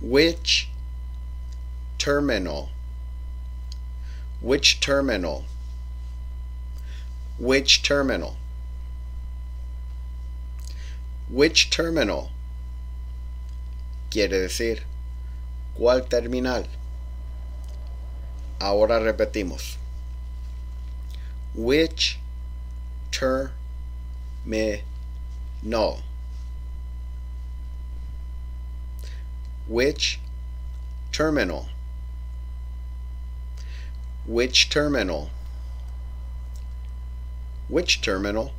Which terminal? Which terminal? Which terminal? Which terminal? Quiere decir, ¿cuál terminal? Ahora repetimos. Which terminal? Which terminal? Which terminal? Which terminal?